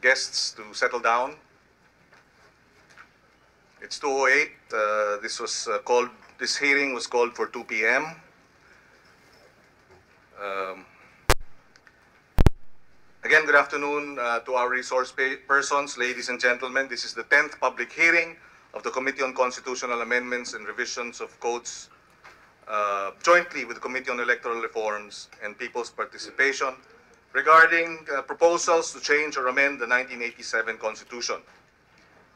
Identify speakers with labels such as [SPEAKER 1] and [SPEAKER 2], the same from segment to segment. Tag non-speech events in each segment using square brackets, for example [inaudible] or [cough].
[SPEAKER 1] guests to settle down. It's 2:08. Uh, this was uh, called. This hearing was called for 2 p.m. Um, again, good afternoon uh, to our resource persons, ladies and gentlemen. This is the 10th public hearing of the Committee on Constitutional Amendments and Revisions of Codes, uh, jointly with the Committee on Electoral Reforms and People's Participation, regarding uh, proposals to change or amend the 1987 Constitution.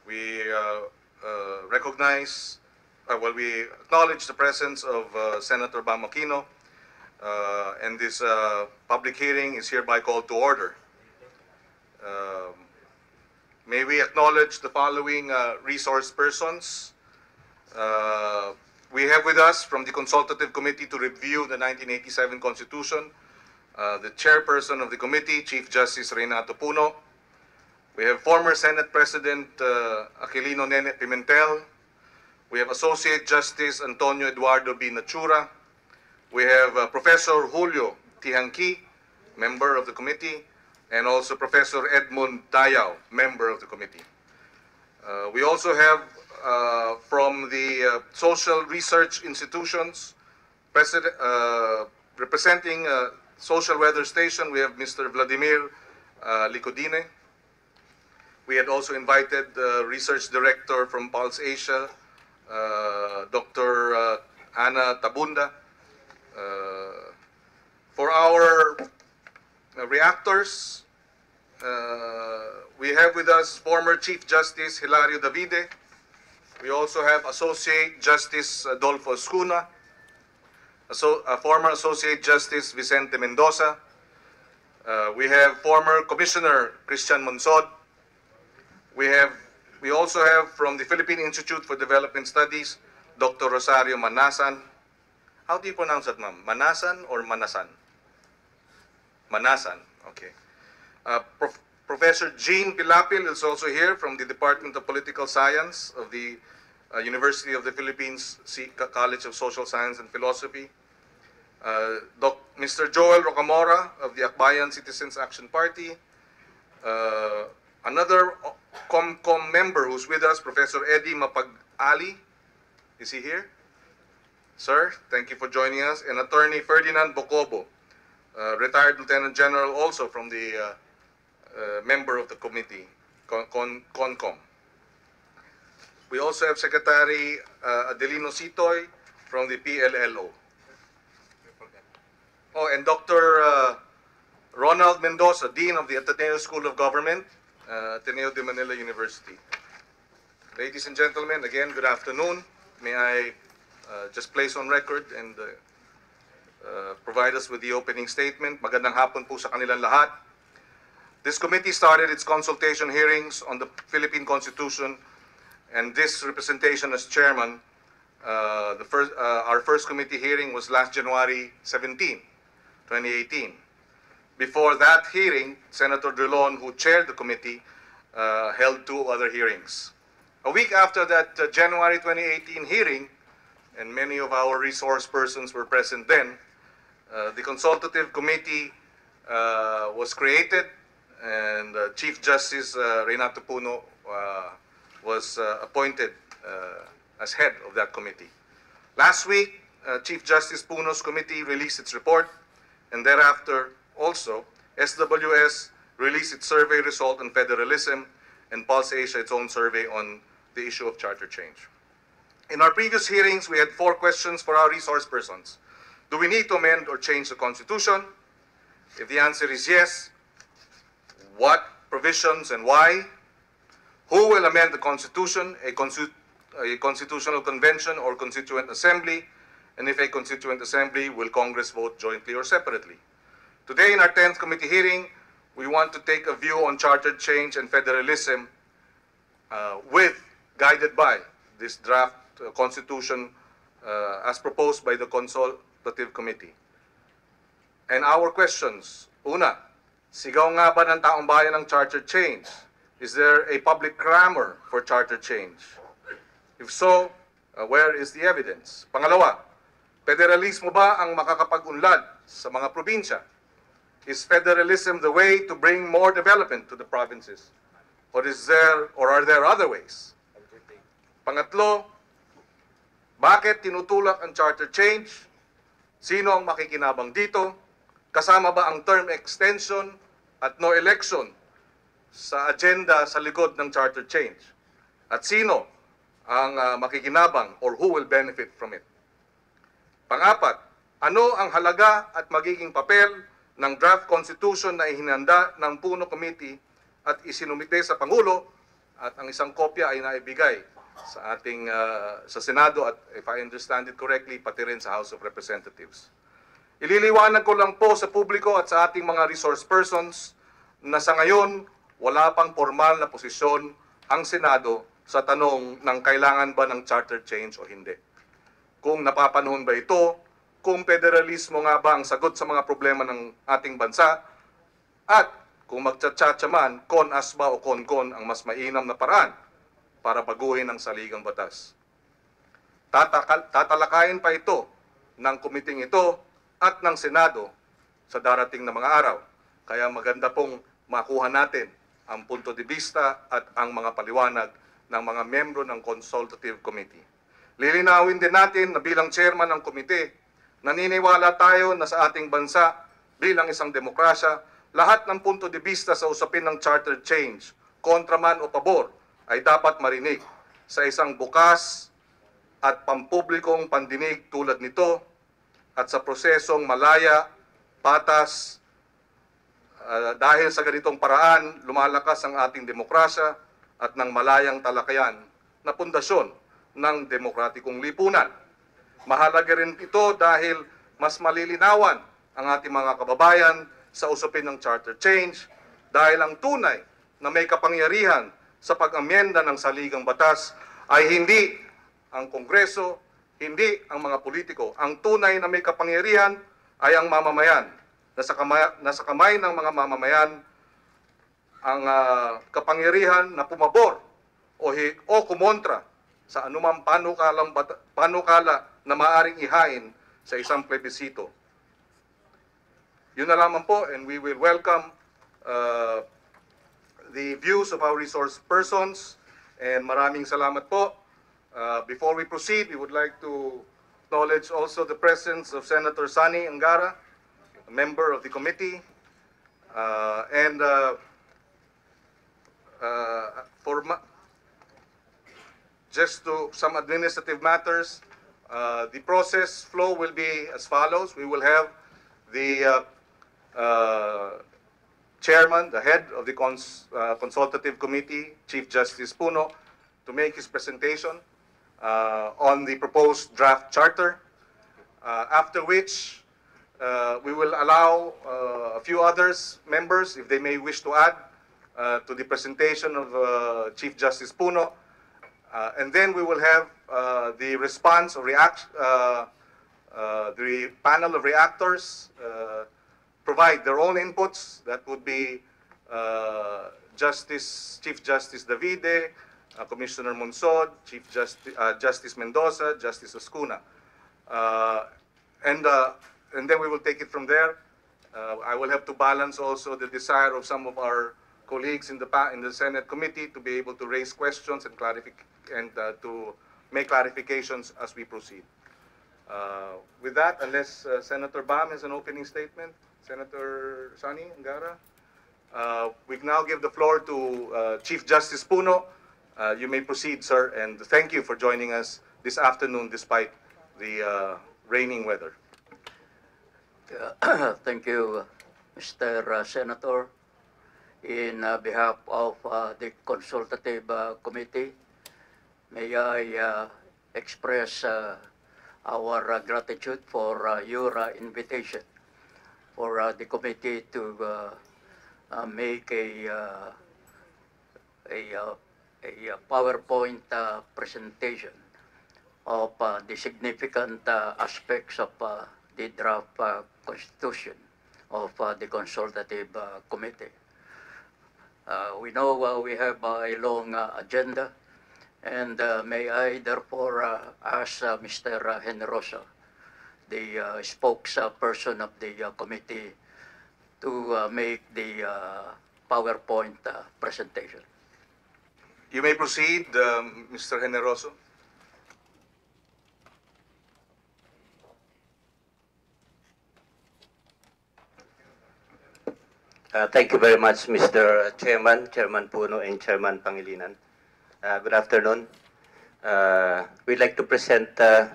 [SPEAKER 1] We uh, uh, recognize, uh, well, we acknowledge the presence of Senator Bam Aquino, and this public hearing is hereby called to order. Um, May we acknowledge the following resource persons. We have with us from the Consultative Committee to review the 1987 Constitution, uh, the chairperson of the committee, Chief Justice Renato Puno. We have former Senate President uh, Aquilino Nene Pimentel. We have Associate Justice Antonio Eduardo B. We have uh, Professor Julio Tihanki, member of the committee, and also Professor Edmund Dayao, member of the committee. Uh, we also have uh, from the uh, social research institutions, uh, representing uh, Social Weather Station, we have Mr. Vladimir uh, Likodine. We had also invited the research director from Pulse Asia, uh, Dr. uh, Ana Tabunda. Uh, for our uh, reactors, uh, we have with us former Chief Justice Hilario Davide. We also have Associate Justice Adolfo Escuna, Asso- uh, former Associate Justice Vicente Mendoza. Uh, we have former Commissioner Christian Monsod. We have, we also have from the Philippine Institute for Development Studies, Dr. Rosario Manasan. How do you pronounce that, ma'am? Manasan or Manasan? Manasan, okay. Uh, Prof- Professor Jean Pilapil is also here from the Department of Political Science of the uh, University of the Philippines C- College of Social Science and Philosophy. Uh, Doc, Mr. Joel Rocamora of the Akbayan Citizens Action Party. Uh, another COMCOM member who's with us, Professor Eddie Mapag-Ali. Is he here? Sir, thank you for joining us. And Attorney Ferdinand Bocobo, uh, retired Lieutenant General also from the uh, uh, member of the committee, Con- Con- CONCOM. We also have Secretary uh, Adelino Sitoy from the PLLO. Oh, and Dr. Uh, Ronald Mendoza, Dean of the Ateneo School of Government, uh, Ateneo de Manila University. Ladies and gentlemen, again, good afternoon. May I uh, just place on record and uh, uh, provide us with the opening statement. Magandang hapon po sa kanilang lahat. This committee started its consultation hearings on the Philippine Constitution, and this representation as chairman, uh, the first, uh, our first committee hearing was last January 17, 2018. Before that hearing, Senator Drilon, who chaired the committee, uh, held two other hearings. A week after that uh, January 2018 hearing, and many of our resource persons were present then, uh, the consultative committee uh, was created, and uh, Chief Justice uh, Renato Puno was uh, appointed uh, as head of that committee. Last week, uh, Chief Justice Puno's committee released its report, and thereafter also SWS released its survey result on federalism, and Pulse Asia its own survey on the issue of charter change. In our previous hearings, we had four questions for our resource persons. Do we need to amend or change the Constitution? If the answer is yes, what provisions and why? Who will amend the Constitution, a, a constitutional convention or constituent assembly? And if a constituent assembly, will Congress vote jointly or separately? Today, in our 10th committee hearing, we want to take a view on charter change and federalism uh, with, guided by, this draft uh, constitution uh, as proposed by the consultative committee. And our questions, una, sigaw nga ba ng taong bayan ng charter change? Is there a public clamor for charter change? If so, uh, where is the evidence? Pangalawa, federalismo ba ang makakapag-unlad sa mga probinsya? Is federalism the way to bring more development to the provinces? Or is there, or are there other ways? Pangatlo, bakit tinutulak ang charter change? Sino ang makikinabang dito? Kasama ba ang term extension at no election sa agenda sa likod ng charter change? At sino ang ah, makikinabang or who will benefit from it? Pangapat, ano ang halaga at magiging papel ng draft constitution na ihinanda ng Puno Committee at isinumite sa Pangulo at ang isang kopya ay naibigay sa ating ah, sa Senado at if I understand it correctly pati rin sa House of Representatives. Ililiwanag ko lang po sa publiko at sa ating mga resource persons na sa ngayon wala pang formal na posisyon ang Senado sa tanong ng kailangan ba ng charter change o hindi kung napapanahon ba ito, kung federalismo nga ba ang sagot sa mga problema ng ating bansa, at kung magtsatsatsya man, kon as ba o kon-kon ang mas mainam na paraan para baguhin ang saligang batas. Tatalakayin pa ito ng kumiting ito at ng Senado sa darating na mga araw. Kaya maganda pong makuha natin ang punto de vista at ang mga paliwanag ng mga membro ng Consultative Committee. Lilinawin din natin na bilang chairman ng komite, naniniwala tayo na sa ating bansa bilang isang demokrasya, lahat ng punto de vista sa usapin ng charter change, kontra man o pabor, ay dapat marinig sa isang bukas at pampublikong pandinig tulad nito at sa prosesong malaya, patas, Ah, dahil sa ganitong paraan, lumalakas ang ating demokrasya at ng malayang talakayan na pundasyon ng demokratikong lipunan. Mahalaga rin ito dahil mas malilinawan ang ating mga kababayan sa usapin ng charter change dahil ang tunay na may kapangyarihan sa pag-amyenda ng saligang batas ay hindi ang Kongreso, hindi ang mga politiko. Ang tunay na may kapangyarihan ay ang mamamayan nasa kamay, nasa kamay ng mga mamamayan ang ah, kapangyarihan na pumabor o, hi, o kumontra sa anumang panukalang panukala na maaring ihain sa isang plebisito. Yun na lamang po and we will welcome uh, the views of our resource persons and maraming salamat po. Uh, before we proceed, we would like to acknowledge also the presence of Senator Sani Angara, member of the committee, uh, and uh, uh, for just to some administrative matters, uh, the process flow will be as follows. We will have the chairman, the head of the cons- consultative committee, Chief Justice Puno, to make his presentation on the proposed draft charter. After which, we will allow uh, a few others, members, if they may wish to add uh, to the presentation of uh, Chief Justice Puno. Uh, and then we will have uh, the response or react, uh, uh, the panel of reactors uh, provide their own inputs. That would be uh, Justice, Chief Justice Davide, uh, Commissioner Monsod, Chief Justice, uh, Justice Mendoza, Justice Oscuna. Uh, and, uh, and then we will take it from there. Uh, I will have to balance also the desire of some of our colleagues in the, in the Senate committee to be able to raise questions and and uh, to make clarifications as we proceed. Uh, with that, unless uh, Senator Bam has an opening statement, Senator Sani Ngara, uh, we now give the floor to uh, Chief Justice Puno. You may proceed, sir, and thank you for joining us this afternoon despite the raining weather.
[SPEAKER 2] Uh, [clears throat] Thank you, Mr. uh, Senator. In uh, behalf of uh, the Consultative uh, Committee, may I uh, express uh, our uh, gratitude for uh, your uh, invitation for uh, the committee to uh, uh, make a uh, a, uh, a uh, PowerPoint uh, presentation of uh, the significant uh, aspects of uh, the draft uh, constitution of uh, the consultative uh, committee. Uh, we know uh, we have uh, a long uh, agenda, and uh, may I therefore uh, ask uh, Mr. Generosa, the uh, spokesperson of the uh, committee, to uh, make the uh, PowerPoint uh, presentation.
[SPEAKER 1] You may proceed, um, Mr. Generoso.
[SPEAKER 3] Uh, Thank you very much, Mr. Chairman, Chairman Puno, and Chairman Pangilinan. Uh, Good afternoon. Uh, We'd like to present, uh,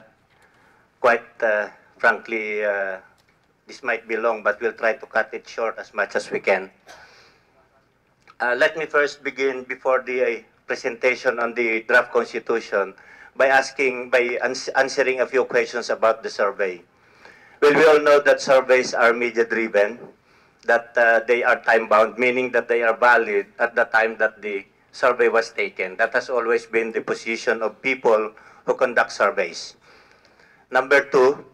[SPEAKER 3] quite uh, frankly, uh, this might be long, but we'll try to cut it short as much as we can. Uh, Let me first begin before the uh, presentation on the draft constitution by asking, by ans- answering a few questions about the survey. Well, we all know that surveys are media-driven, that uh, they are time-bound, meaning that they are valid at the time that the survey was taken. That has always been the position of people who conduct surveys. Number two,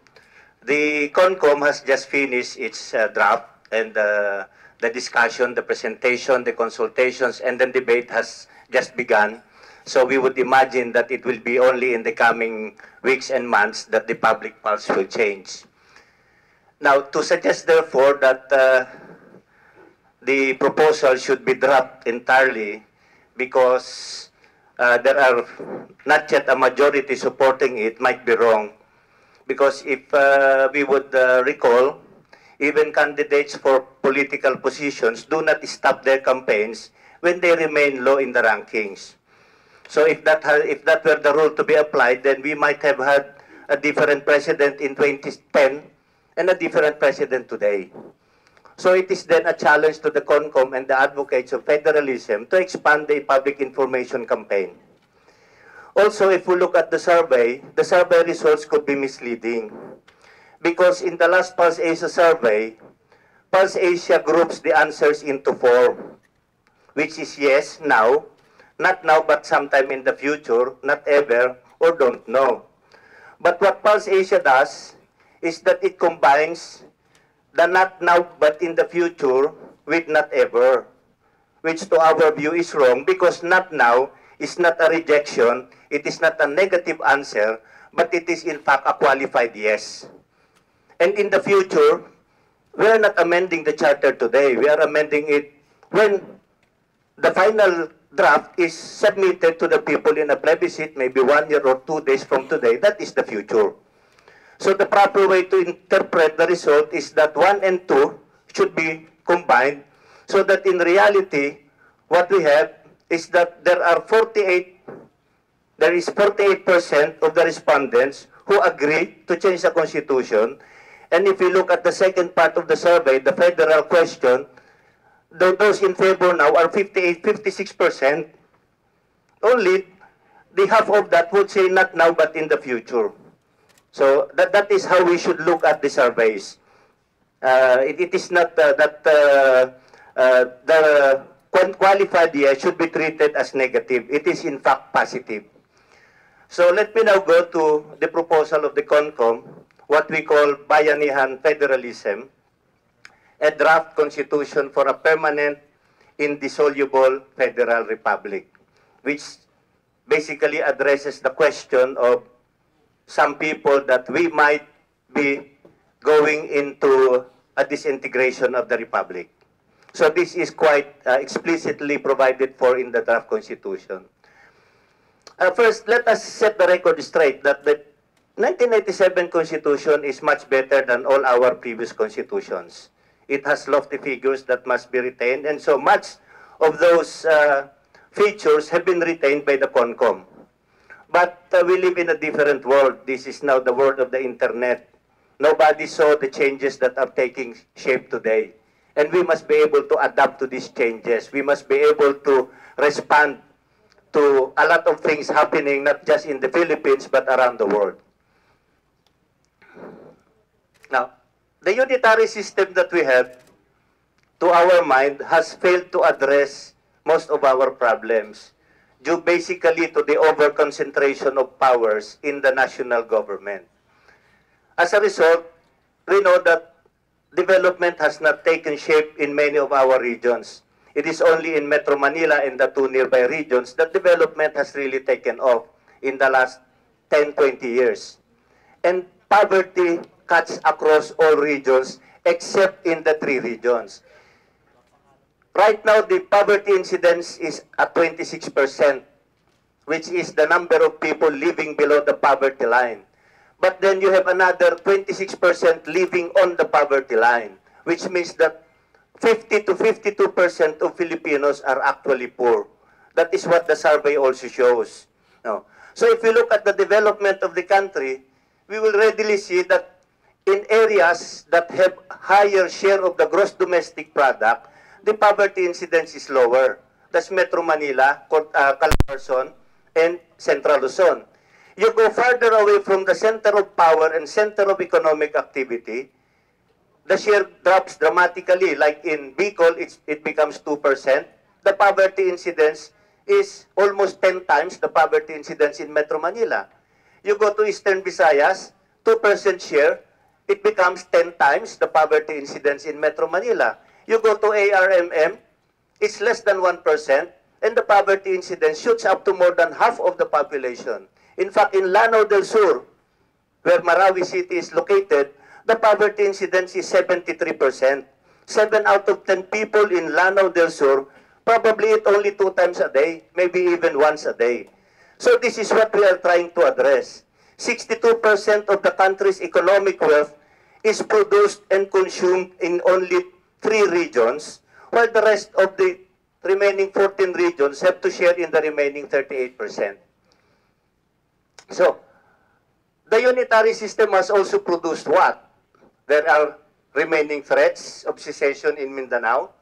[SPEAKER 3] the CONCOM has just finished its uh, draft and uh, the discussion, the presentation, the consultations, and the debate has just begun. So we would imagine that it will be only in the coming weeks and months that the public pulse will change. Now, to suggest therefore that uh, the proposal should be dropped entirely because uh, there are not yet a majority supporting it might be wrong. Because if uh, we would uh, recall, even candidates for political positions do not stop their campaigns when they remain low in the rankings. So if that ha- if that were the rule to be applied, then we might have had a different president in 2010 and a different president today. So it is then a challenge to the CONCOM and the advocates of federalism to expand the public information campaign. Also, if we look at the survey, the survey results could be misleading. Because in the last Pulse Asia survey, Pulse Asia groups the answers into four, which is yes, now, not now but sometime in the future, not ever, or don't know. But what Pulse Asia does is that it combines the not now but in the future with not ever, which to our view is wrong because not now is not a rejection, it is not a negative answer, but it is in fact a qualified yes. And in the future, we are not amending the charter today. We are amending it when the final draft is submitted to the people in a plebiscite, maybe one year or two days from today. That is the future. So the proper way to interpret the result is that 1 and 2 should be combined so that in reality, what we have is that there are 48, there is 48% of the respondents who agree to change the constitution. And if you look at the second part of the survey, the federal question, tho- those in favor now are 58, 56%. Only the half of that would say not now but in the future. So that, that is how we should look at the surveys. Uh, it, it is not uh, that uh, uh, the qualified yes should be treated as negative. It is in fact positive. So let me now go to the proposal of the CONCOM, what we call Bayanihan Federalism, a draft constitution for a permanent, indissoluble federal republic, which basically addresses the question of some people that we might be going into a disintegration of the republic. So this is quite uh, explicitly provided for in the draft constitution. Uh, first, let us set the record straight that the 1987 constitution is much better than all our previous constitutions. It has lofty figures that must be retained, and so much of those uh, features have been retained by the CONCOM. But uh, we live in a different world. This is now the world of the internet. Nobody saw the changes that are taking shape today. And we must be able to adapt to these changes. We must be able to respond to a lot of things happening not just in the Philippines but around the world. Now, the unitary system that we have, to our mind, has failed to address most of our problems due basically to the over-concentration of powers in the national government. As a result, we know that development has not taken shape in many of our regions. It is only in Metro Manila and the two nearby regions that development has really taken off in the last 10, 20 years. And poverty cuts across all regions except in the three regions. Right now, the poverty incidence is at 26%, which is the number of people living below the poverty line. But then you have another 26% living on the poverty line, which means that 50 to 52% of Filipinos are actually poor. That is what the survey also shows. No. So if you look at the development of the country, we will readily see that in areas that have higher share of the gross domestic product, the poverty incidence is lower. That's Metro Manila, uh, Calabarzon, and Central Luzon. You go further away from the center of power and center of economic activity, the share drops dramatically. Like in Bicol, it's, it becomes 2%. The poverty incidence is almost 10 times the poverty incidence in Metro Manila. You go to Eastern Visayas, 2% share, it becomes 10 times the poverty incidence in Metro Manila. You go to ARMM, it's less than 1%, and the poverty incidence shoots up to more than half of the population. In fact, in Lanao del Sur, where Marawi City is located, the poverty incidence is 73%. Seven out of 10 people in Lanao del Sur probably eat only two times a day, maybe even once a day. So this is what we are trying to address. 62% of the country's economic wealth is produced and consumed in only three regions, while the rest of the remaining 14 regions have to share in the remaining 38%. So, the unitary system has also produced what? There are remaining threats of secession in Mindanao.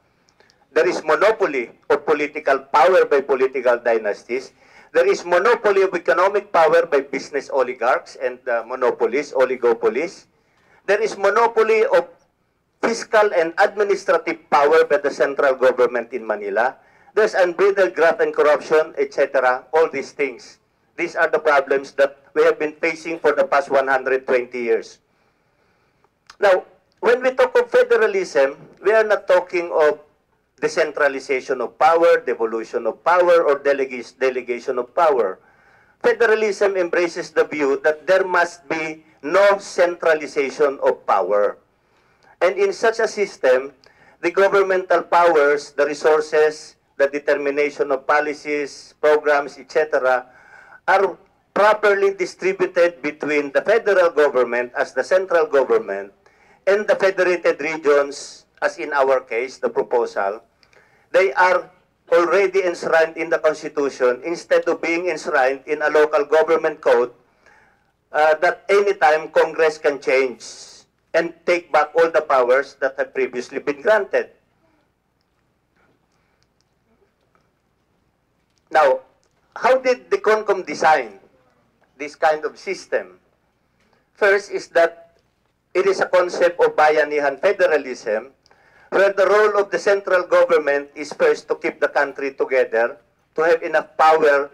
[SPEAKER 3] There is monopoly of political power by political dynasties. There is monopoly of economic power by business oligarchs and uh, monopolies, oligopolies. There is monopoly of fiscal and administrative power by the central government in Manila. There's unbridled graft and corruption, etc. All these things. These are the problems that we have been facing for the past 120 years. Now, when we talk of federalism, we are not talking of decentralization of power, devolution of power, or delegation of power. Federalism embraces the view that there must be no centralization of power. And in such a system, the governmental powers, the resources, the determination of policies, programs, etc., are properly distributed between the federal government as the central government and the federated regions, as in our case, the proposal, they are already enshrined in the Constitution instead of being enshrined in a local government code uh, that anytime Congress can change and take back all the powers that have previously been granted. Now, how did the CONCOM design this kind of system? First is that it is a concept of bayanihan federalism where the role of the central government is first to keep the country together, to have enough power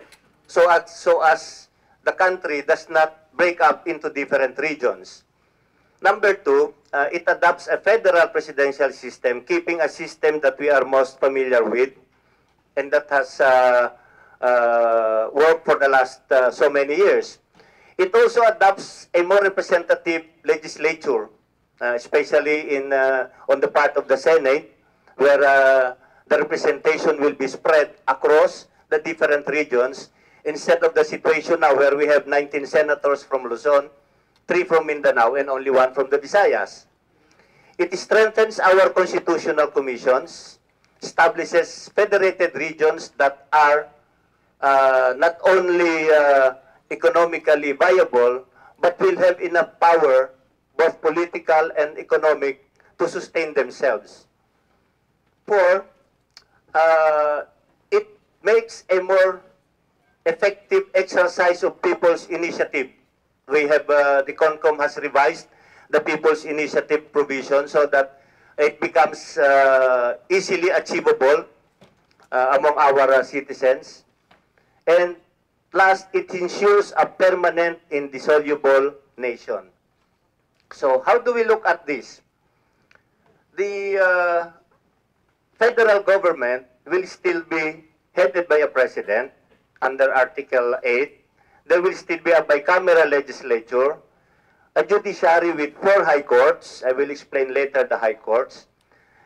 [SPEAKER 3] so as, so as the country does not break up into different regions. Number two, uh, it adopts a federal presidential system, keeping a system that we are most familiar with and that has uh, uh, worked for the last uh, so many years. It also adopts a more representative legislature, uh, especially in uh, on the part of the Senate, where uh, the representation will be spread across the different regions instead of the situation now where we have 19 senators from Luzon, three from Mindanao, and only one from the Visayas. It strengthens our constitutional commissions, establishes federated regions that are uh, not only uh, economically viable, but will have enough power, both political and economic, to sustain themselves. Four, uh, it makes a more effective exercise of people's initiative. We have, uh, the CONCOM has revised the people's initiative provision so that it becomes uh, easily achievable uh, among our uh, citizens. And last, it ensures a permanent, indissoluble nation. So how do we look at this? The uh, federal government will still be headed by a president under Article 8. There will still be a bicameral legislature a judiciary with four high courts, I will explain later the high courts,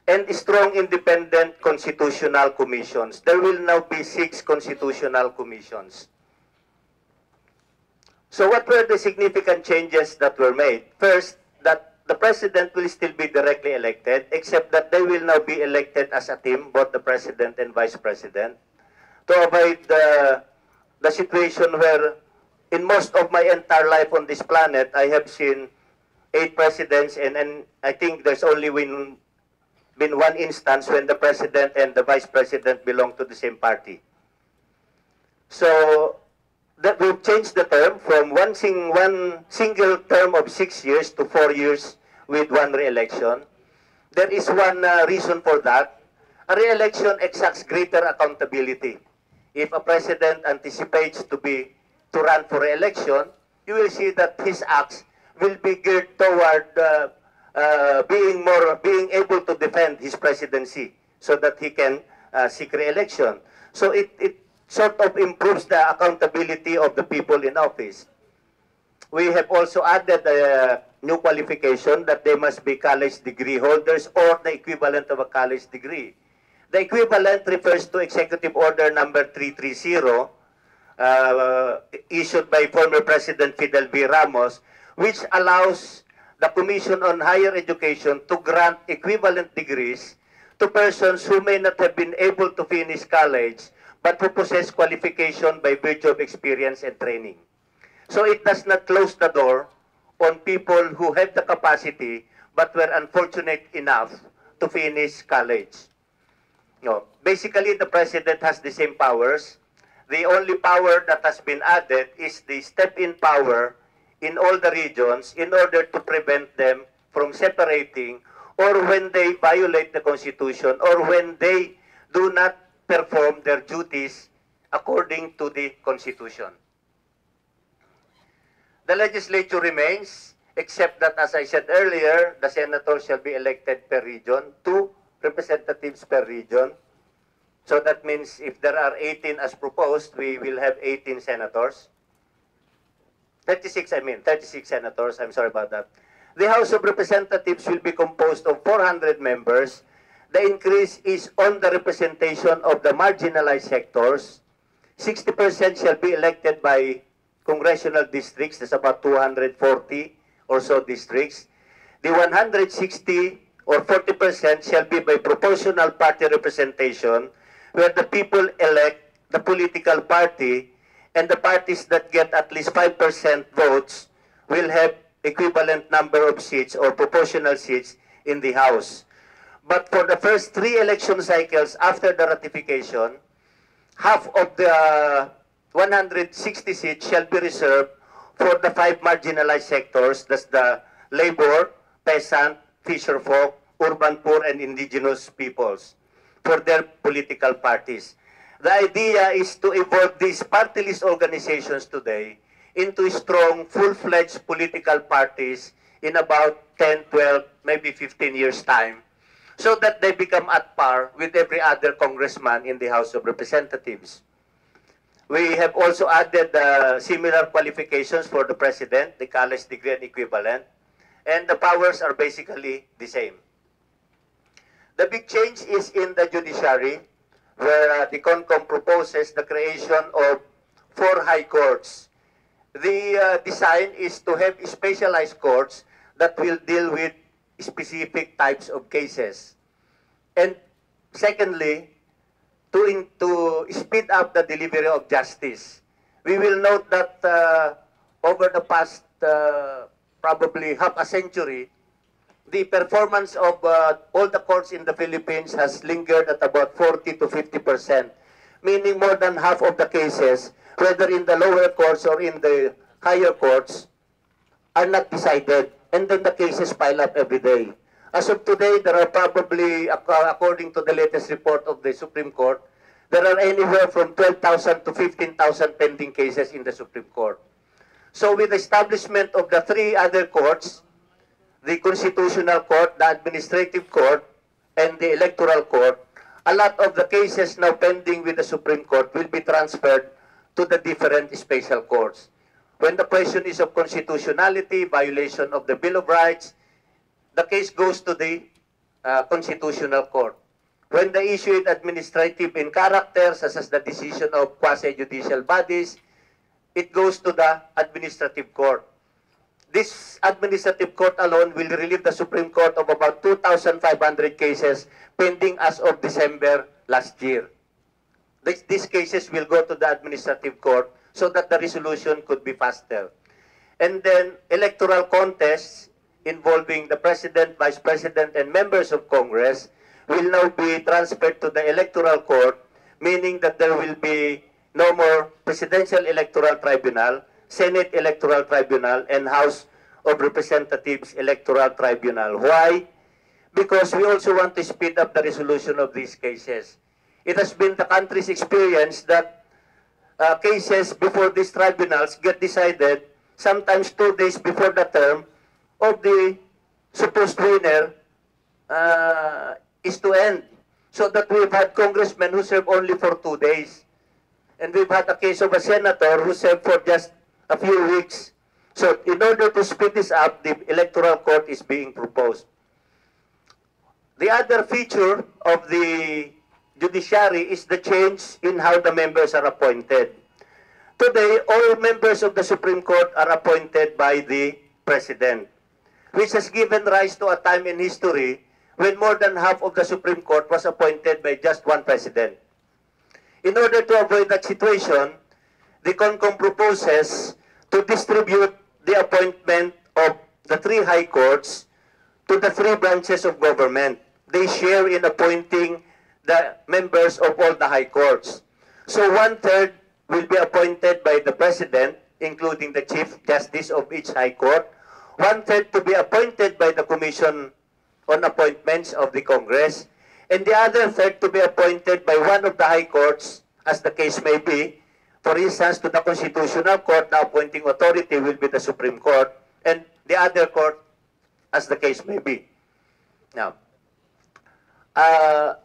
[SPEAKER 3] and strong independent constitutional commissions. There will now be six constitutional commissions. So what were the significant changes that were made? First, that the president will still be directly elected, except that they will now be elected as a team, both the president and vice president, to avoid the, the situation where in most of my entire life on this planet, I have seen eight presidents, and, and I think there's only been, been one instance when the president and the vice president belong to the same party. So that we've changed the term from one, sing, one single term of six years to four years with one re-election. There is one uh, reason for that. A re-election exacts greater accountability. If a president anticipates to be to run for re-election, you will see that his acts will be geared toward uh, uh, being more, being able to defend his presidency so that he can uh, seek re-election. So it, it sort of improves the accountability of the people in office. We have also added a new qualification that they must be college degree holders or the equivalent of a college degree. The equivalent refers to Executive Order number 330 uh, issued by former President Fidel V. Ramos, which allows the Commission on Higher Education to grant equivalent degrees to persons who may not have been able to finish college but who possess qualification by virtue of experience and training. So it does not close the door on people who have the capacity but were unfortunate enough to finish college. No, basically the president has the same powers. The only power that has been added is the step-in power in all the regions in order to prevent them from separating or when they violate the constitution or when they do not perform their duties according to the constitution. The legislature remains, except that, as I said earlier, the senators shall be elected per region, two representatives per region. So that means if there are 18 as proposed, we will have 18 senators. 36, I mean, 36 senators, I'm sorry about that. The House of Representatives will be composed of 400 members. The increase is on the representation of the marginalized sectors. 60% shall be elected by congressional districts, that's about 240 or so districts. The 160 or 40% shall be by proportional party representation, where the people elect the political party and the parties that get at least 5% votes will have equivalent number of seats or proportional seats in the House. But for the first three election cycles after the ratification, half of the 160 seats shall be reserved for the five marginalized sectors, that's the labor, peasant, fisher folk, urban poor, and indigenous peoples, for their political parties. The idea is to evolve these party list organizations today into strong, full-fledged political parties in about 10, 12, maybe 15 years' time, so that they become at par with every other congressman in the House of Representatives. We have also added uh, similar qualifications for the president, the college degree and equivalent, and the powers are basically the same. The big change is in the judiciary, where uh, the CONCOM proposes the creation of four high courts. The uh, design is to have specialized courts that will deal with specific types of cases. And secondly, to, in, to speed up the delivery of justice. We will note that uh, over the past uh, probably half a century, the performance of uh, all the courts in the Philippines has lingered at about 40 to 50 percent, meaning more than half of the cases, whether in the lower courts or in the higher courts, are not decided, and then the cases pile up every day. As of today, there are probably, according to the latest report of the Supreme Court, there are anywhere from 12,000 to 15,000 pending cases in the Supreme Court. So with the establishment of the three other courts, the Constitutional Court, the Administrative Court, and the Electoral Court, a lot of the cases now pending with the Supreme Court will be transferred to the different special courts. When the question is of constitutionality, violation of the Bill of Rights, the case goes to the uh, Constitutional Court. When the issue is administrative in character, such as the decision of quasi-judicial bodies, it goes to the administrative court. This administrative court alone will relieve the Supreme Court of about 2,500 cases pending as of December last year. These, cases will go to the administrative court so that the resolution could be faster. And then electoral contests involving the president, vice president, and members of Congress will now be transferred to the electoral court, meaning that there will be no more presidential electoral tribunal, Senate electoral tribunal, and House of Representatives electoral tribunal. Why? Because we also want to speed up the resolution of these cases. It has been the country's experience that uh, cases before these tribunals get decided sometimes two days before the term of the supposed winner uh, is to end. So that we've had congressmen who serve only for two days. And we've had a case of a senator who served for just a few weeks. So in order to speed this up, the electoral court is being proposed. The other feature of the judiciary is the change in how the members are appointed. Today, all members of the Supreme Court are appointed by the President, which has given rise to a time in history when more than half of the Supreme Court was appointed by just one President. In order to avoid that situation, the CONCOM proposes to distribute the appointment of the three high courts to the three branches of government. They share in appointing the members of all the high courts. So one-third will be appointed by the President, including the Chief Justice of each high court. One-third to be appointed by the Commission on Appointments of the Congress. And the other third to be appointed by one of the high courts, as the case may be. For instance, to the Constitutional Court, the appointing authority will be the Supreme Court, and the other court, as the case may be. Now, uh,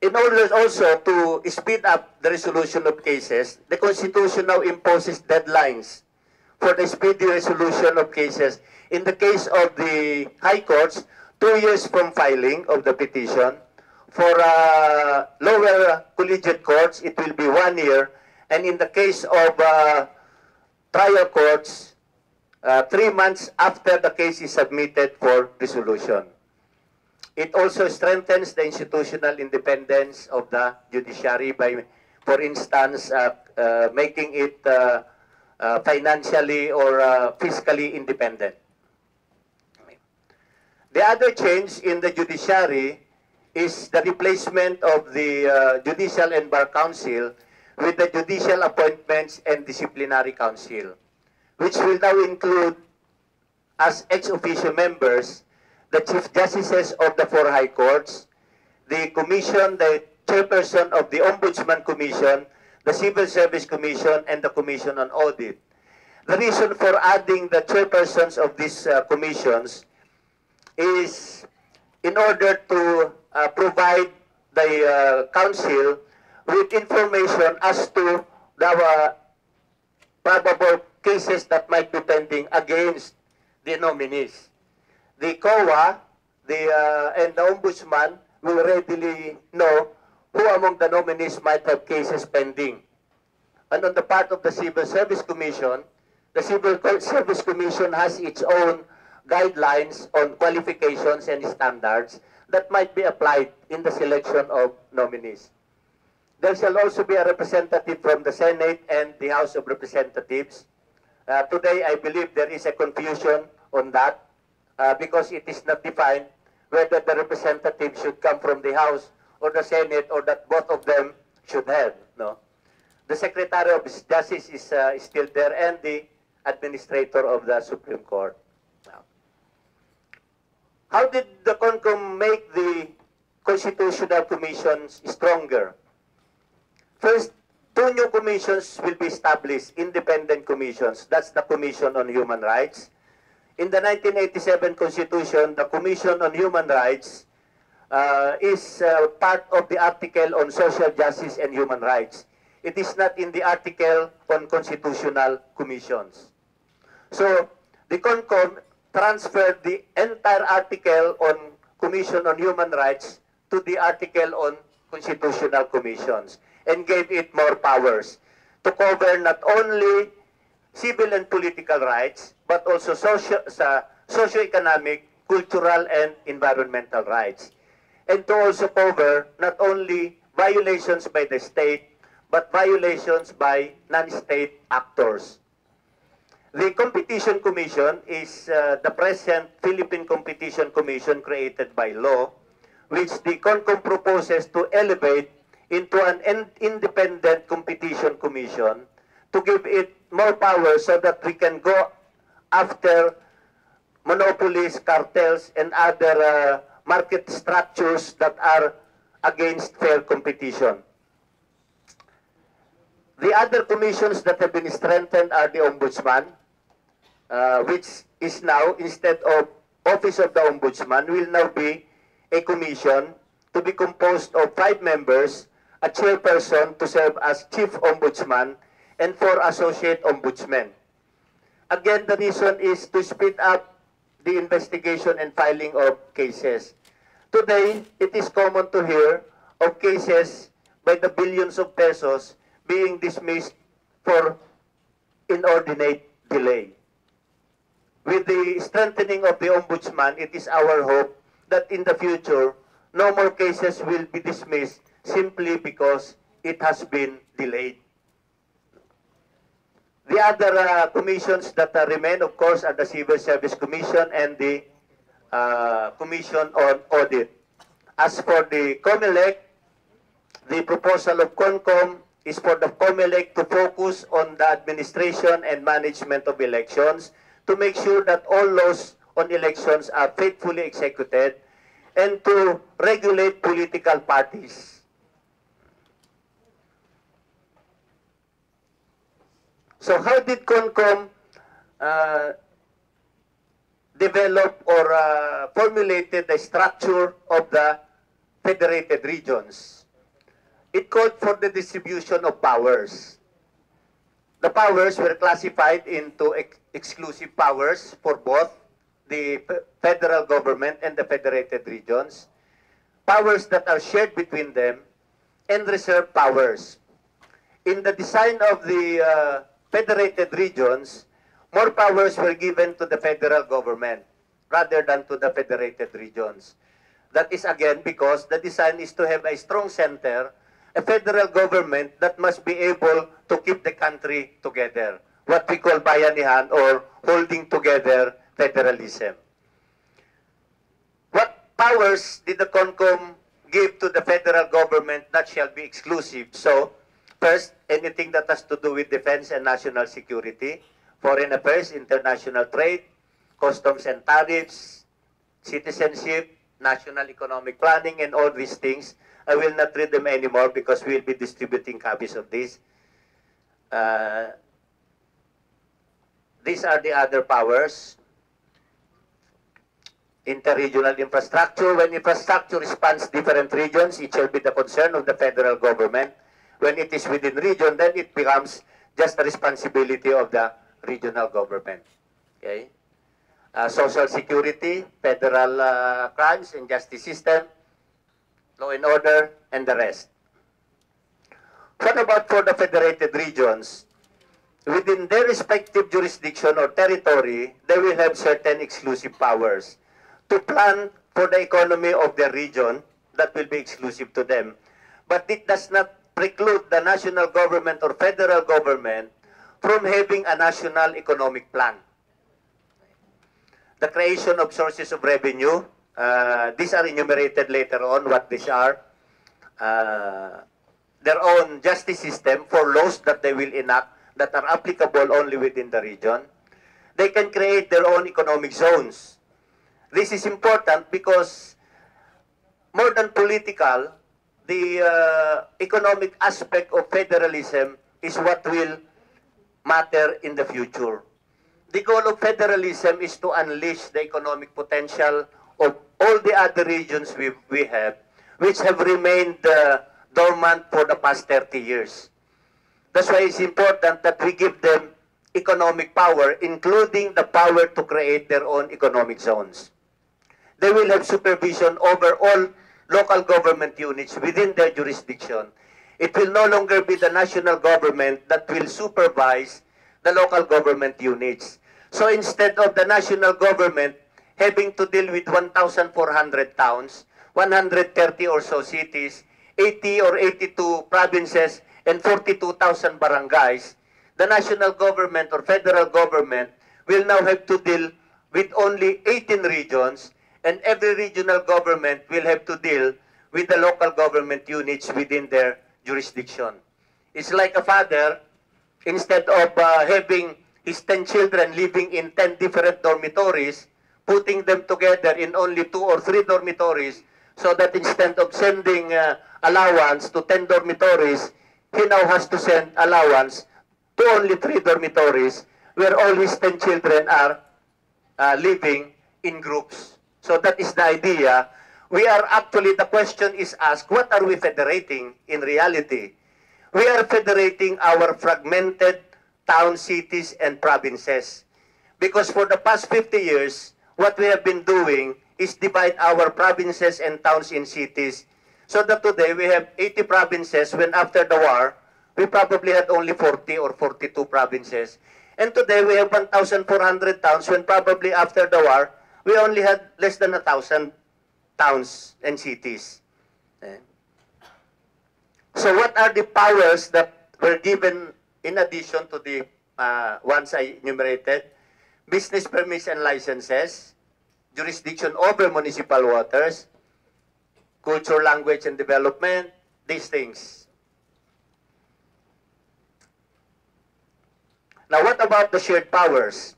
[SPEAKER 3] in order also to speed up the resolution of cases, the Constitution now imposes deadlines for the speedy resolution of cases. In the case of the High Courts, two years from filing of the petition. For uh, lower collegiate courts, it will be one year. And in the case of uh, trial courts, uh, three months after the case is submitted for resolution. It also strengthens the institutional independence of the judiciary by, for instance, uh, uh, making it uh, uh, financially or uh, fiscally independent. The other change in the judiciary is the replacement of the uh, Judicial and Bar Council with the Judicial Appointments and Disciplinary Council, which will now include as ex-officio members the Chief Justices of the four High Courts, the Commission, the Chairperson of the Ombudsman Commission, the Civil Service Commission, and the Commission on Audit. The reason for adding the chairpersons of these uh, commissions is in order to uh, provide the uh, council with information as to the uh, probable cases that might be pending against the nominees. The COA the, uh, and the Ombudsman will readily know who among the nominees might have cases pending. And on the part of the Civil Service Commission, the Civil Service Commission has its own guidelines on qualifications and standards that might be applied in the selection of nominees. There shall also be a representative from the Senate and the House of Representatives. Uh, today, I believe there is a confusion on that uh, because it is not defined whether the representative should come from the House or the Senate or that both of them should have. No, the Secretary of Justice is, uh, still there and the Administrator of the Supreme Court. Now, how did the CONCOM make the constitutional commissions stronger? First, two new commissions will be established, independent commissions. That's the Commission on Human Rights. In the 1987 Constitution, the Commission on Human Rights uh, is uh, part of the article on social justice and human rights. it is not in the article on constitutional commissions. So, the CONCOM transferred the entire article on Commission on Human Rights to the article on constitutional commissions and gave it more powers to cover not only civil and political rights, but also socio, socio-economic, cultural, and environmental rights. And to also cover not only violations by the state, but violations by non-state actors. The Competition Commission is uh, the present Philippine Competition Commission created by law, which the CONCOM proposes to elevate into an in- independent competition commission to give it more power so that we can go after monopolies, cartels, and other uh, market structures that are against fair competition. The other commissions that have been strengthened are the Ombudsman, uh, which is now, instead of Office of the Ombudsman, will now be a commission to be composed of five members, a chairperson to serve as chief ombudsman, and four associate ombudsmen. Again, the reason is to speed up the investigation and filing of cases. Today, it is common to hear of cases by the billions of pesos being dismissed for inordinate delay. With the strengthening of the ombudsman, it is our hope that in the future, no more cases will be dismissed simply because it has been delayed. The other uh, commissions that uh, remain, of course, are the Civil Service Commission and the uh, Commission on Audit. As for the COMELEC, the proposal of CONCOM is for the COMELEC to focus on the administration and management of elections to make sure that all laws on elections are faithfully executed and to regulate political parties. So how did CONCOM uh, develop or uh, formulated the structure of the federated regions? It called for the distribution of powers. The powers were classified into ex- exclusive powers for both the federal government and the federated regions, powers that are shared between them, and reserved powers. In the design of the uh, federated regions, more powers were given to the federal government rather than to the federated regions. That is again because the design is to have a strong center, a federal government that must be able to keep the country together. What we call bayanihan or holding together federalism. What powers did the CONCOM give to the federal government that shall be exclusive? So, first, anything that has to do with defense and national security, foreign affairs, international trade, customs and tariffs, citizenship, national economic planning, and all these things. I will not read them anymore because we'll be distributing copies of this. Uh, these are the other powers. Interregional infrastructure. When infrastructure spans different regions, it shall be the concern of the federal government. When it is within region, then it becomes just the responsibility of the regional government. Okay? Uh, social security, federal uh, crimes and justice system, law and order, and the rest. What about for the federated regions? Within their respective jurisdiction or territory, they will have certain exclusive powers to plan for the economy of their region that will be exclusive to them. But it does not preclude the national government or federal government from having a national economic plan. The creation of sources of revenue, uh, these are enumerated later on what these are. Uh, their own justice system for laws that they will enact that are applicable only within the region. They can create their own economic zones. This is important because more than political, the uh, economic aspect of federalism is what will matter in the future. The goal of federalism is to unleash the economic potential of all the other regions we, we have, which have remained uh, dormant for the past 30 years. That's why it's important that we give them economic power, including the power to create their own economic zones. They will have supervision over all local government units within their jurisdiction. It will no longer be the national government that will supervise the local government units. So instead of the national government having to deal with 1,400 towns, 130 or so cities, 80 or 82 provinces, and 42,000 barangays, the national government or federal government will now have to deal with only 18 regions, and every regional government will have to deal with the local government units within their jurisdiction. It's like a father, instead of uh, having his 10 children living in 10 different dormitories, putting them together in only two or three dormitories, so that instead of sending uh, allowance to 10 dormitories, he now has to send allowance to only three dormitories where all his 10 children are uh, living in groups. So that is the idea. We are actually, the question is asked, what are we federating in reality? We are federating our fragmented town, cities, and provinces. Because for the past 50 years, what we have been doing is divide our provinces and towns in cities. So that today we have 80 provinces when after the war, we probably had only 40 or 42 provinces. And today we have 1,400 towns when probably after the war, we only had less than 1,000 towns and cities. Eh? So what are the powers that were given in addition to the uh, ones I enumerated? Business permits and licenses, jurisdiction over municipal waters, culture, language, and development, these things. Now, what about the shared powers?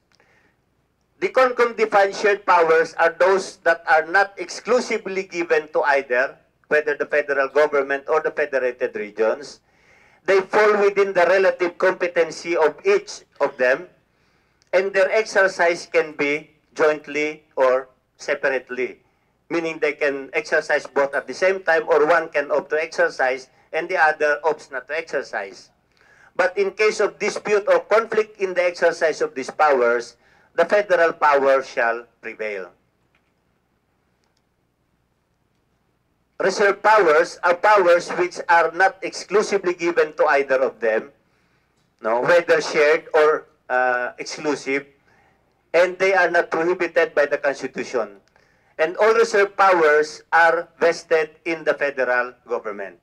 [SPEAKER 3] The CONCOM defined shared powers are those that are not exclusively given to either, whether the federal government or the federated regions. They fall within the relative competency of each of them, and their exercise can be jointly or separately, meaning they can exercise both at the same time or one can opt to exercise and the other opts not to exercise. But in case of dispute or conflict in the exercise of these powers, the federal power shall prevail. Reserve powers are powers which are not exclusively given to either of them, no, whether shared or uh, exclusive, and they are not prohibited by the Constitution. And all reserve powers are vested in the federal government.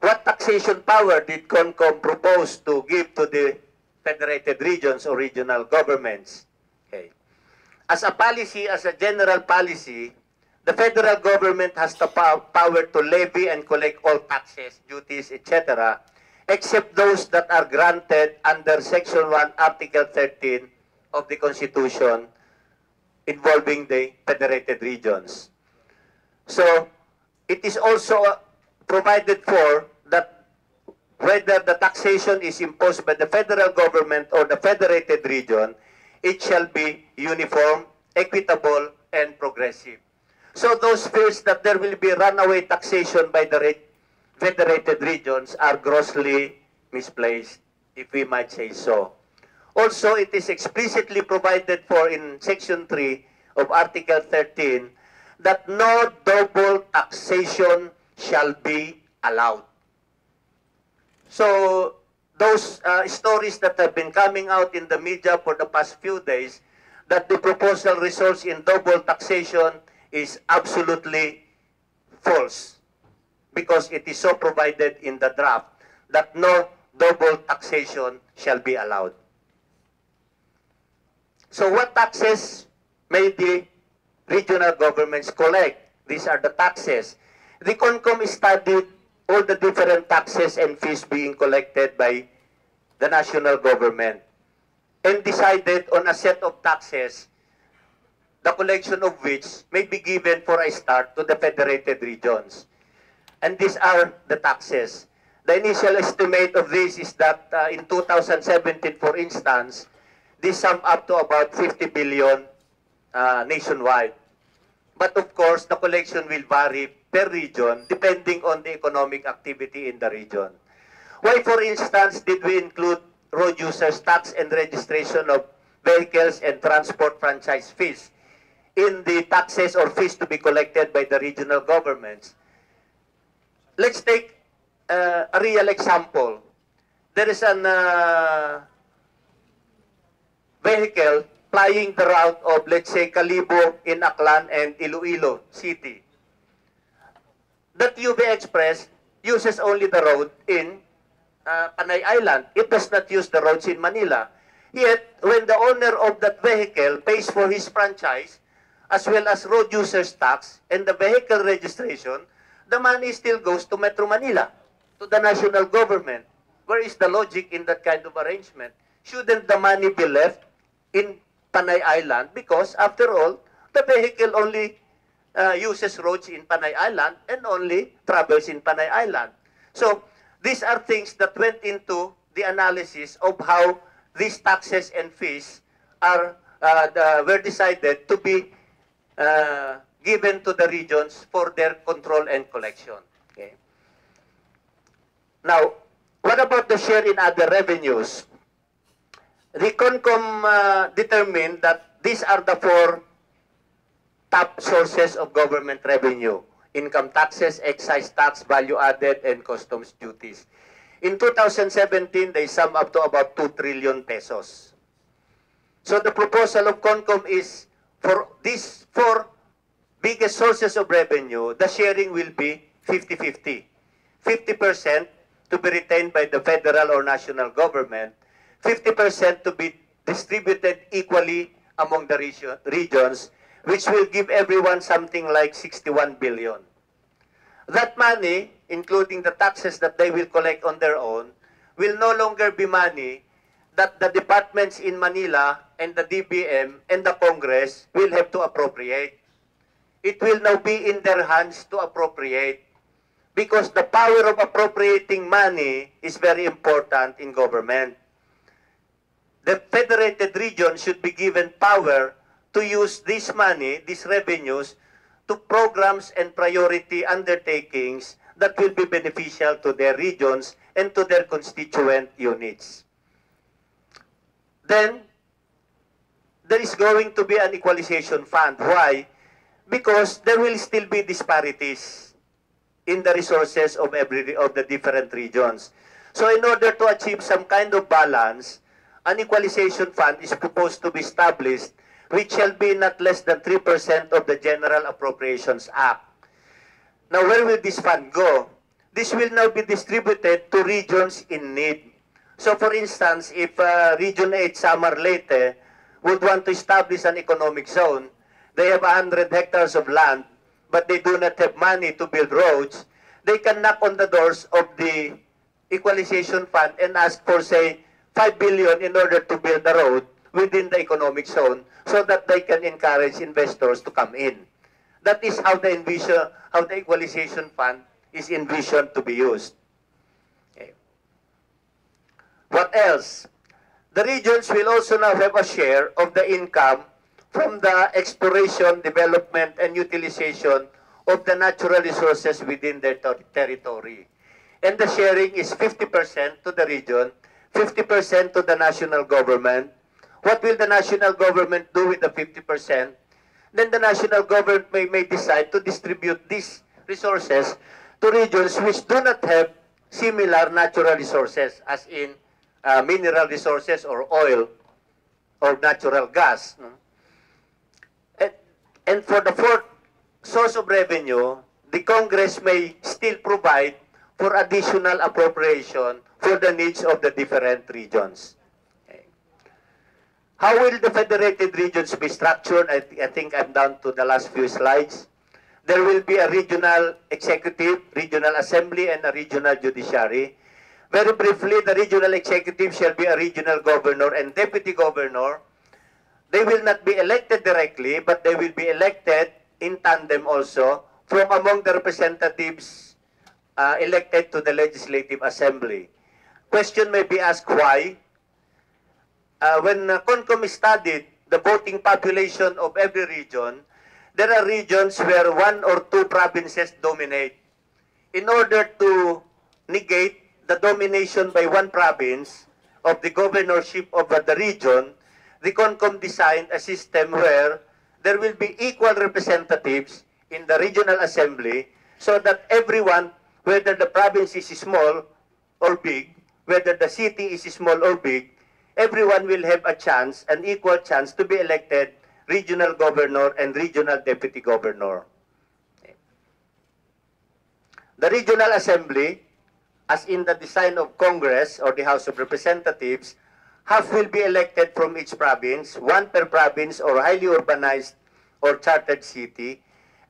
[SPEAKER 3] What taxation power did CONCOM propose to give to the federated regions or regional governments? Okay. As a policy, as a general policy, the federal government has the pow- power to levy and collect all taxes, duties, etc., except those that are granted under Section 1, Article 13 of the Constitution involving the federated regions. So, it is also uh, provided for that whether the taxation is imposed by the federal government or the federated region, it shall be uniform, equitable, and progressive. So those fears that there will be runaway taxation by the federated regions are grossly misplaced, if we might say so. Also, it is explicitly provided for in Section 3 of Article 13 that no double taxation shall be allowed. So, those uh, stories that have been coming out in the media for the past few days, that the proposal results in double taxation is absolutely false because it is so provided in the draft that no double taxation shall be allowed. So what taxes may the regional governments collect? These are the taxes. The CONCOM studied all the different taxes and fees being collected by the national government and decided on a set of taxes the collection of which may be given for a start to the federated regions. And these are the taxes. The initial estimate of this is that uh, in 2017, for instance, this sum up to about 50 billion uh, nationwide. But of course, the collection will vary per region depending on the economic activity in the region. Why, for instance, did we include road users tax and registration of vehicles and transport franchise fees in the taxes or fees to be collected by the regional governments? Let's take uh, a real example. There is an uh, vehicle plying the route of, let's say, Calibo in Aklan and Iloilo City. That UV Express uses only the road in uh, Panay Island. It does not use the roads in Manila. Yet, when the owner of that vehicle pays for his franchise, as well as road users tax and the vehicle registration, the money still goes to Metro Manila, to the national government. Where is the logic in that kind of arrangement? Shouldn't the money be left in Panay Island? Because, after all, the vehicle only uh, uses roads in Panay Island and only travels in Panay Island. So, these are things that went into the analysis of how these taxes and fees are uh, the, were decided to be uh, given to the regions for their control and collection. Okay. Now, what about the share in other revenues? The CONCOM uh, determined that these are the four top sources of government revenue. Income taxes, excise tax, value added, and customs duties. In 2017, they sum up to about 2 trillion pesos. So the proposal of CONCOM is for these four biggest sources of revenue, the sharing will be 50-50. 50% to be retained by the federal or national government, 50% to be distributed equally among the region, regions, which will give everyone something like 61 billion. That money, including the taxes that they will collect on their own, will no longer be money that the departments in Manila and the DBM and the Congress will have to appropriate. It will now be in their hands to appropriate because the power of appropriating money is very important in government. The federated region should be given power to use this money, these revenues, to programs and priority undertakings that will be beneficial to their regions and to their constituent units. Then, there is going to be an equalization fund. Why? Because there will still be disparities in the resources of every of the different regions. So in order to achieve some kind of balance, an equalization fund is proposed to be established which shall be not less than 3% of the General Appropriations Act. Now, where will this fund go? This will now be distributed to regions in need. So, for instance, if uh, Region 8 Samar Leyte would want to establish an economic zone, they have 100 hectares of land, but they do not have money to build roads, they can knock on the doors of the equalization fund and ask for, say, 5 billion in order to build the road within the economic zone so that they can encourage investors to come in. That is how the envision, how the equalization fund is envisioned to be used. Okay. What else? The regions will also now have a share of the income from the exploration, development, and utilization of the natural resources within their ter territory. And the sharing is 50% to the region, 50% to the national government, what will the national government do with the 50%? Then the national government may, may decide to distribute these resources to regions which do not have similar natural resources, as in uh, mineral resources or oil or natural gas. And, and for the fourth source of revenue, the Congress may still provide for additional appropriation for the needs of the different regions. How will the federated regions be structured? I, th I think I'm down to the last few slides. There will be a regional executive, regional assembly, and a regional judiciary. Very briefly, the regional executive shall be a regional governor and deputy governor. They will not be elected directly, but they will be elected in tandem also from among the representatives uh, elected to the Legislative Assembly. Question may be asked why? uh, when uh, CONCOM studied the voting population of every region, there are regions where one or two provinces dominate. In order to negate the domination by one province of the governorship of the region, the CONCOM designed a system where there will be equal representatives in the regional assembly so that everyone, whether the province is small or big, whether the city is small or big, everyone will have a chance, an equal chance to be elected regional governor and regional deputy governor. The regional assembly, as in the design of Congress or the House of Representatives, half will be elected from each province, one per province or highly urbanized or chartered city,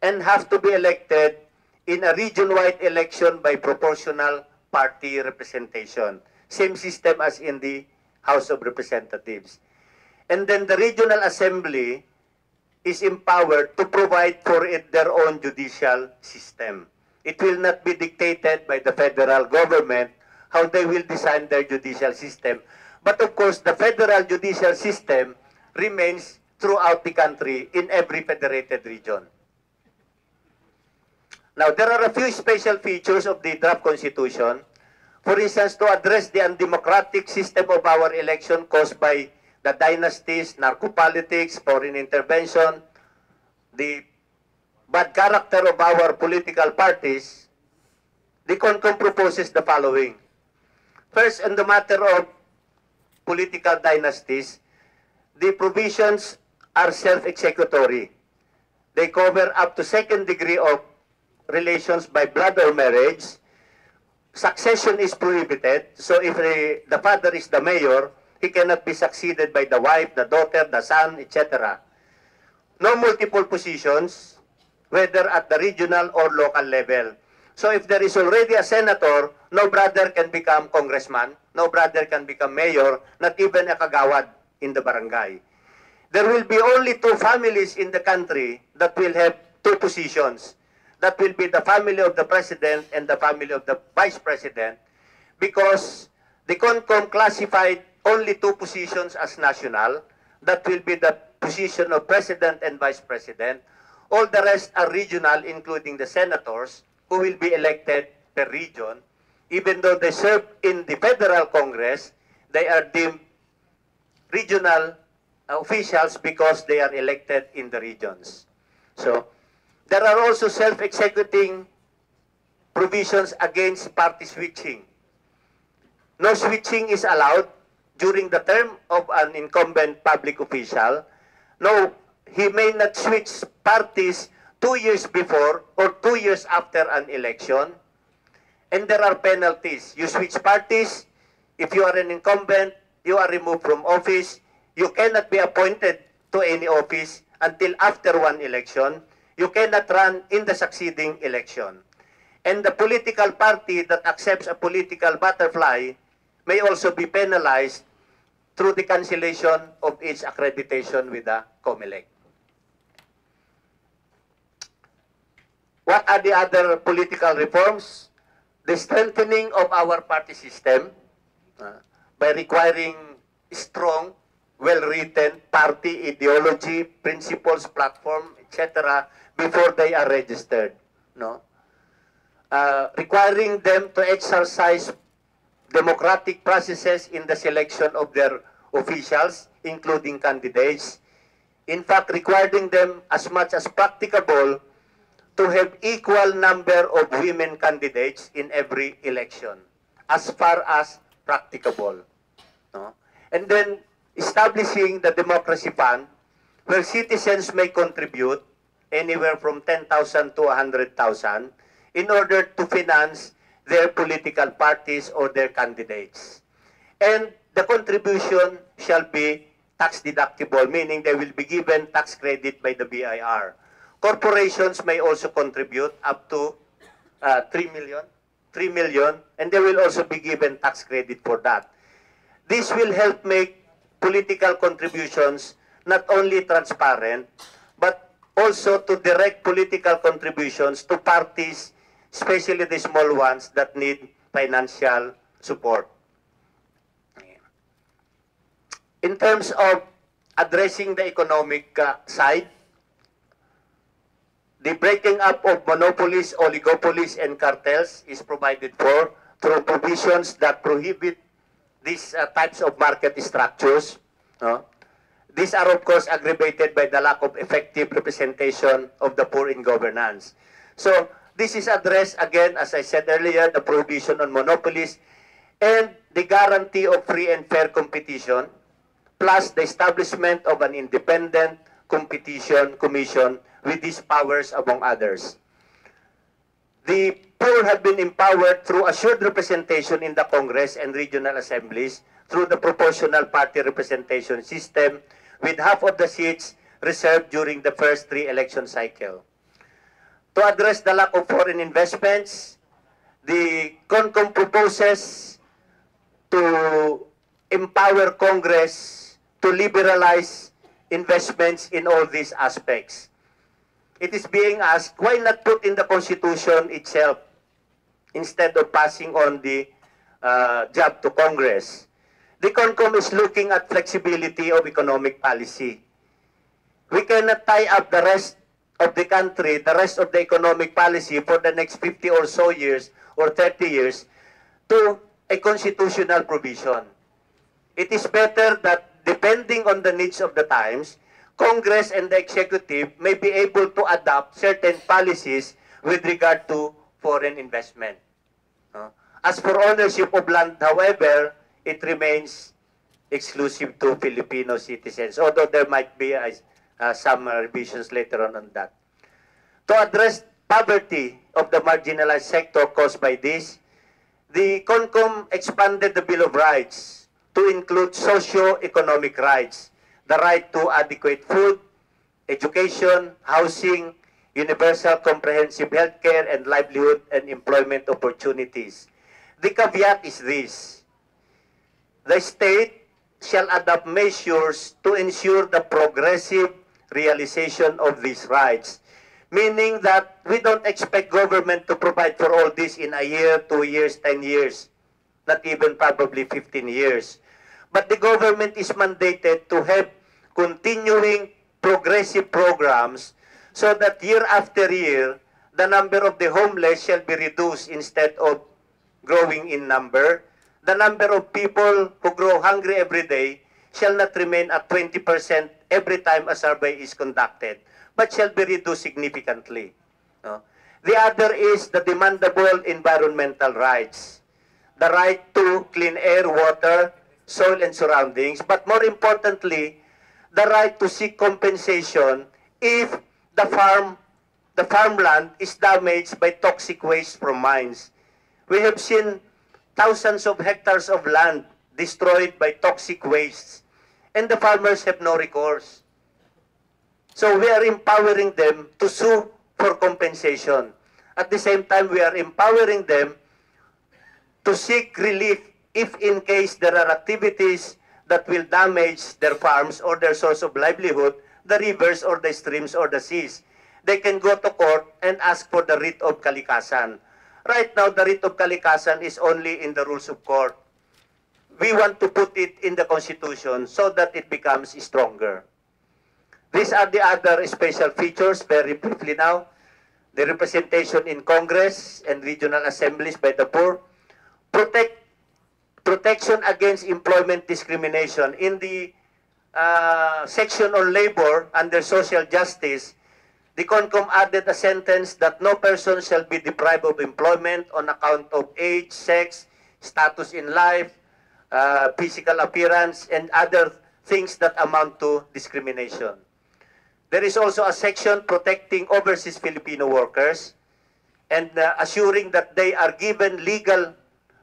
[SPEAKER 3] and have to be elected in a region-wide election by proportional party representation. Same system as in the House of Representatives. And then the regional assembly is empowered to provide for it their own judicial system. It will not be dictated by the federal government how they will design their judicial system. But of course, the federal judicial system remains throughout the country in every federated region. Now, there are a few special features of the draft constitution. For instance, to address the undemocratic system of our election caused by the dynasties, narco-politics, foreign intervention, the bad character of our political parties, the CONCOM proposes the following. First, in the matter of political dynasties, the provisions are self-executory. They cover up to second degree of relations by blood or marriage. Succession is prohibited. So if the, the father is the mayor, he cannot be succeeded by the wife, the daughter, the son, etc. No multiple positions, whether at the regional or local level. So if there is already a senator, no brother can become congressman, no brother can become mayor, not even a kagawad in the barangay. There will be only two families in the country that will have two positions. That will be the family of the president and the family of the vice president because the CONCOM classified only two positions as national. That will be the position of president and vice president. All the rest are regional, including the senators, who will be elected per region. Even though they serve in the federal Congress, they are deemed regional officials because they are elected in the regions. So, there are also self-executing provisions against party switching. No switching is allowed during the term of an incumbent public official. No, he may not switch parties two years before or two years after an election. And there are penalties. You switch parties, if you are an incumbent, you are removed from office. You cannot be appointed to any office until after one election. You cannot run in the succeeding election. And the political party that accepts a political butterfly may also be penalized through the cancellation of its accreditation with the COMELEC. What are the other political reforms? The strengthening of our party system uh, by requiring strong, well-written party ideology, principles, platform, etc. before they are registered. No? Uh, requiring them to exercise democratic processes in the selection of their officials, including candidates. In fact, requiring them as much as practicable to have equal number of women candidates in every election, as far as practicable. No? And then establishing the democracy fund where citizens may contribute anywhere from 10,000 to 100,000 in order to finance their political parties or their candidates. And the contribution shall be tax deductible, meaning they will be given tax credit by the BIR. Corporations may also contribute up to uh, 3 million, 3 million, and they will also be given tax credit for that. This will help make political contributions not only transparent, but also to direct political contributions to parties, especially the small ones that need financial support. In terms of addressing the economic uh, side, the breaking up of monopolies, oligopolies, and cartels is provided for through provisions that prohibit these uh, types of market structures. no? These are, of course, aggravated by the lack of effective representation of the poor in governance. So, this is addressed, again, as I said earlier, the prohibition on monopolies and the guarantee of free and fair competition, plus the establishment of an independent competition commission with these powers, among others. The poor have been empowered through assured representation in the Congress and regional assemblies through the proportional party representation system with half of the seats reserved during the first three election cycle. To address the lack of foreign investments, the CONCOM proposes to empower Congress to liberalize investments in all these aspects. It is being asked, why not put in the Constitution itself instead of passing on the uh, job to Congress? The CONCOM is looking at flexibility of economic policy. We cannot tie up the rest of the country, the rest of the economic policy for the next 50 or so years or 30 years to a constitutional provision. It is better that depending on the needs of the times, Congress and the executive may be able to adopt certain policies with regard to foreign investment. As for ownership of land, however, it remains exclusive to Filipino citizens, although there might be uh, uh, some revisions later on on that. To address poverty of the marginalized sector caused by this, the CONCOM expanded the Bill of Rights to include socio-economic rights, the right to adequate food, education, housing, universal comprehensive health care, and livelihood and employment opportunities. The caveat is this. The state shall adopt measures to ensure the progressive realization of these rights. Meaning that we don't expect government to provide for all this in a year, two years, ten years, not even probably 15 years. But the government is mandated to have continuing progressive programs so that year after year, the number of the homeless shall be reduced instead of growing in number. The number of people who grow hungry every day shall not remain at 20% every time a survey is conducted, but shall be reduced significantly. no? The other is the demandable environmental rights. The right to clean air, water, soil, and surroundings, but more importantly, the right to seek compensation if the farm, the farmland is damaged by toxic waste from mines. We have seen thousands of hectares of land destroyed by toxic wastes, and the farmers have no recourse. So we are empowering them to sue for compensation. At the same time, we are empowering them to seek relief if in case there are activities that will damage their farms or their source of livelihood, the rivers or the streams or the seas. They can go to court and ask for the writ of kalikasan. Right now, the writ of kalikasan is only in the rules of court. We want to put it in the Constitution so that it becomes stronger. These are the other special features, very briefly now. The representation in Congress and regional assemblies by the poor. Protect protection against employment discrimination. In the uh, section on labor under social justice, the CONCOM added a sentence that no person shall be deprived of employment on account of age, sex, status in life, uh, physical appearance, and other things that amount to discrimination. There is also a section protecting overseas Filipino workers and uh, assuring that they are given legal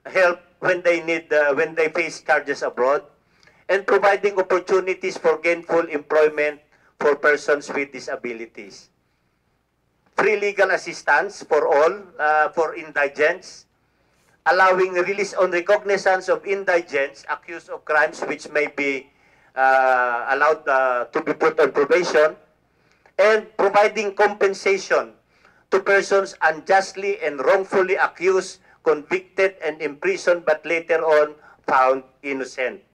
[SPEAKER 3] help when they need uh, when they face charges abroad and providing opportunities for gainful employment for persons with disabilities. Free legal assistance for all uh, for indigents allowing release on recognizance of indigents accused of crimes which may be uh, allowed uh, to be put on probation and providing compensation to persons unjustly and wrongfully accused convicted and imprisoned but later on found innocent.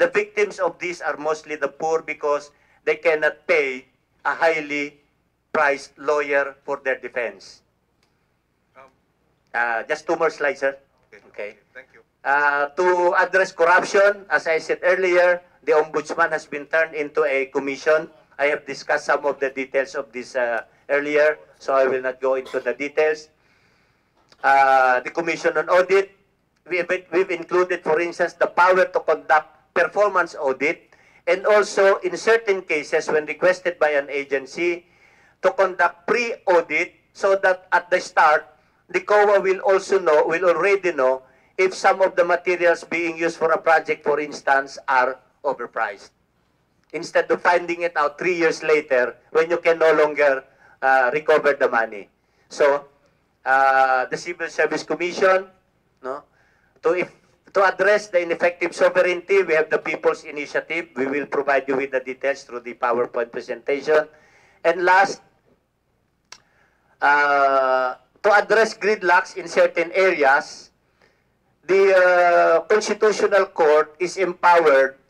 [SPEAKER 3] The victims of this are mostly the poor because they cannot pay a highly priced lawyer for their defense.
[SPEAKER 1] Um,
[SPEAKER 3] Uh, just two more slides, sir. Okay.
[SPEAKER 1] Thank you.
[SPEAKER 3] Uh, to address corruption, as I said earlier, the ombudsman has been turned into a commission. I have discussed some of the details of this uh, earlier, so I will not go into the details. Uh, the commission on audit, we have, we've included, for instance, the power to conduct performance audit, and also in certain cases, when requested by an agency, to conduct pre-audit so that at the start, the COA will also know, will already know if some of the materials being used for a project, for instance, are overpriced. Instead of finding it out three years later when you can no longer uh, recover the money. So, uh, the Civil Service Commission, no, to if to address the ineffective sovereignty, we have the People's Initiative. We will provide you with the details through the PowerPoint presentation. And last, uh, to address gridlocks in certain areas, the uh, Constitutional Court is empowered,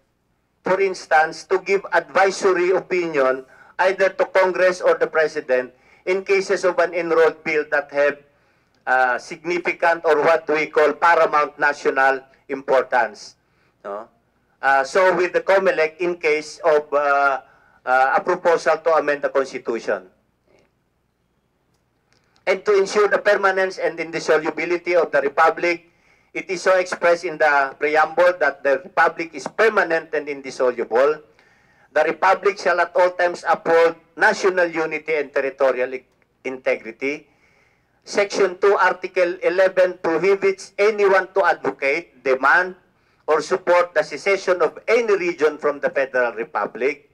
[SPEAKER 3] for instance, to give advisory opinion either to Congress or the President in cases of an enrolled bill that have uh, significant or what we call paramount national importance. No? Uh, so with the COMELEC in case of uh, uh, a proposal to amend the Constitution and to ensure the permanence and indissolubility of the Republic, it is so expressed in the preamble that the Republic is permanent and indissoluble. The Republic shall at all times uphold national unity and territorial integrity. Section 2, Article 11 prohibits anyone to advocate, demand, or support the secession of any region from the Federal Republic.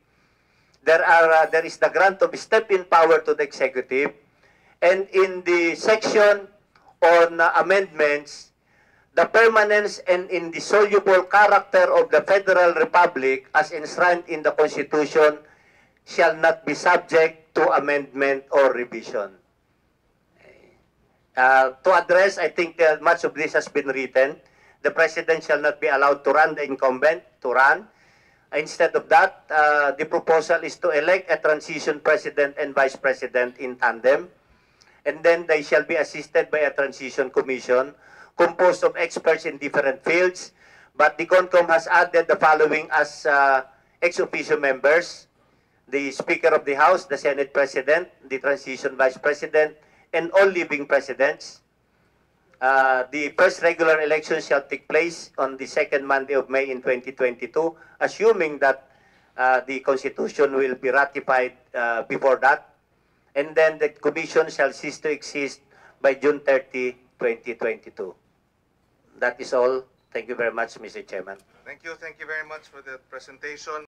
[SPEAKER 3] There are uh, there is the grant of step-in power to the executive, and in the section on uh, amendments, the permanence and indissoluble character of the Federal Republic as enshrined in the Constitution shall not be subject to amendment or revision. Uh, to address, I think that much of this has been written. The President shall not be allowed to run the incumbent to run. Instead of that, uh, the proposal is to elect a transition President and Vice President in tandem. and then they shall be assisted by a transition commission composed of experts in different fields. But the CONCOM has added the following as uh, ex officio members, the Speaker of the House, the Senate President, the Transition Vice President, and all living presidents. Uh, the first regular election shall take place on the second Monday of May in 2022, assuming that uh, the Constitution will be ratified uh, before that and then the commission shall cease to exist by June 30, 2022. That is all. Thank you very much, Mr. Chairman.
[SPEAKER 1] Thank you. Thank you very much for the presentation.